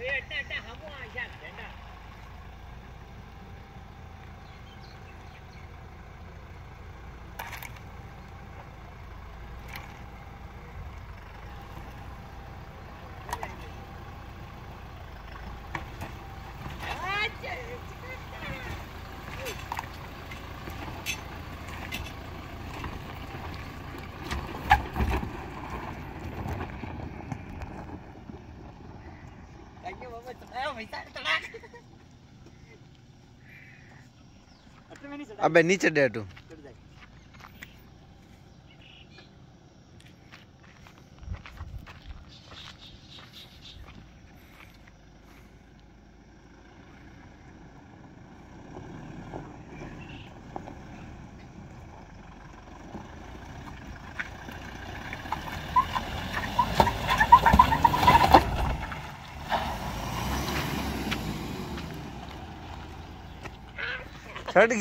爷带带好木，一下捡的。અબે નીચે ડેટું ਛੱਡ